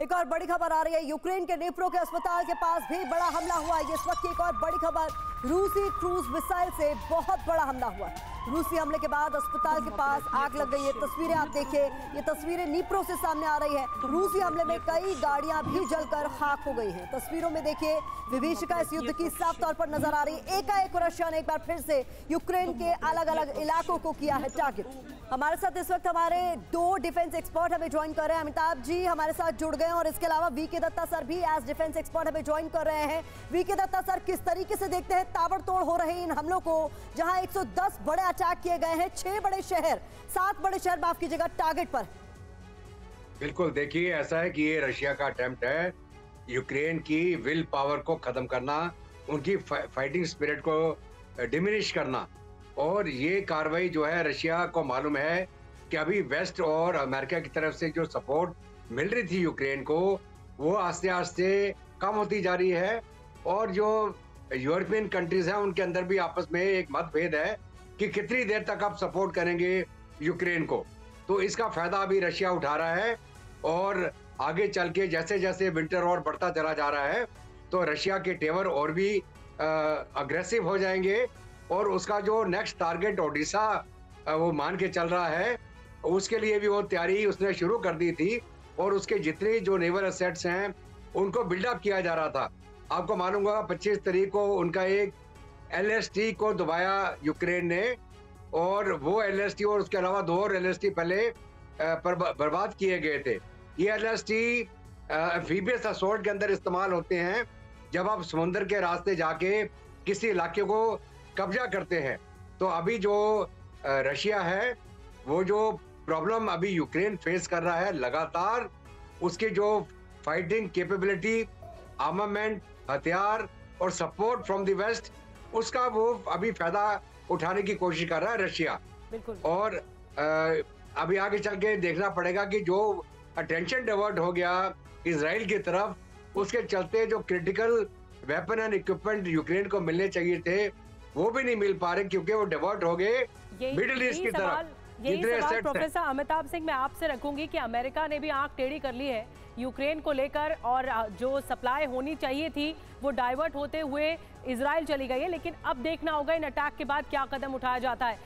एक और बड़ी खबर आ रही है। यूक्रेन के नेप्रो के अस्पताल के पास भी बड़ा हमला हुआ है। इस वक्त की एक और बड़ी खबर, रूसी क्रूज मिसाइल से बहुत बड़ा हमला हुआ रूसी हमले के बाद अस्पताल के पास आग लग गई है। तस्वीरें आप देखिए, ये तस्वीरें नीप्रो से सामने आ रही है। रूसी हमले में कई गाड़ियाँ भी जलकर खाक हो गई हैं। तस्वीरों में देखिए, विभीषिका इस युद्ध की साफ़ तौर पर नज़र आ रही है। एकाएक रशिया ने एक बार फिर से यूक्रेन के अलग अलग इलाकों को किया है टारगेट। हमारे साथ इस वक्त हमारे दो डिफेंस एक्सपर्ट हमें ज्वाइन कर रहे हैं। अमिताभ जी हमारे साथ जुड़ गए हैं और इसके अलावा वी के दत्ता सर भी एज डिफेंस एक्सपर्ट हमें ज्वाइन कर रहे हैं। वी के दत्ता सर, किस तरीके से देखते हैं? ताबड़तोड़ हो रहे इन हमलों को, जहाँ 110 बड़े अटैक किए गए हैं। छह बड़े शहर, सात बड़े शहर माफ़ कीजिएगा टारगेट पर। बिल्कुल, देखिए, ऐसा है कि ये रशिया का अटेम्प्ट है। यूक्रेन की विल पावर को खत्म करना, उनकी फाइटिंग स्पिरिट को डिमिनिश करना। और ये कार्रवाई जो है रशिया को मालूम है कि अभी वेस्ट और अमेरिका की तरफ़ से जो सपोर्ट मिल रही थी यूक्रेन को, वो आस्ते आस्ते कम होती जा रही है। और जो यूरोपियन कंट्रीज़ हैं, उनके अंदर भी आपस में एक मतभेद है कि कितनी देर तक आप सपोर्ट करेंगे यूक्रेन को। तो इसका फ़ायदा अभी रशिया उठा रहा है और आगे चल के जैसे जैसे विंटर और बढ़ता चला जा रहा है तो रशिया के टेवर और भी अग्रेसिव हो जाएँगे। और उसका जो नेक्स्ट टारगेट ओडिशा वो मान के चल रहा है, उसके लिए भी वो तैयारी उसने शुरू कर दी थी और उसके जितने जो नेवल असेट्स हैं, उनको बिल्डअप किया जा रहा था। आपको मालूम होगा, पच्चीस तारीख को उनका एक एलएसटी को दबाया यूक्रेन ने और वो एलएसटी और उसके अलावा दो और एल पहले बर्बाद किए गए थे। ये एल एस टी फीबियस के अंदर इस्तेमाल होते हैं। जब आप समुद्र के रास्ते जाके किसी इलाके को कब्जा करते हैं। तो अभी जो रशिया है वो जो प्रॉब्लम अभी यूक्रेन फेस कर रहा है लगातार उसकी जो फाइटिंग कैपेबिलिटी आर्मामेंट हथियार और सपोर्ट फ्रॉम द वेस्ट उसका वो अभी फ़ायदा उठाने की कोशिश कर रहा है रशिया। और अभी आगे चल के देखना पड़ेगा कि जो अटेंशन डिवर्ट हो गया इसराइल की तरफ़ उसके चलते जो critical weapon and equipment Ukraine को मिलने चाहिए थे वो भी नहीं मिल पा रहे क्योंकि वो डिवर्ट हो गए मिडिल ईस्ट की तरफ़। यही सवाल प्रोफेसर अमिताभ सिंह मैं आपसे रखूँगी कि अमेरिका ने भी आँख टेढ़ी कर ली है यूक्रेन को लेकर और जो सप्लाई होनी चाहिए थी वो डाइवर्ट होते हुए इसराइल चली गई है। लेकिन अब देखना होगा इन अटैक के बाद क्या कदम उठाया जाता है।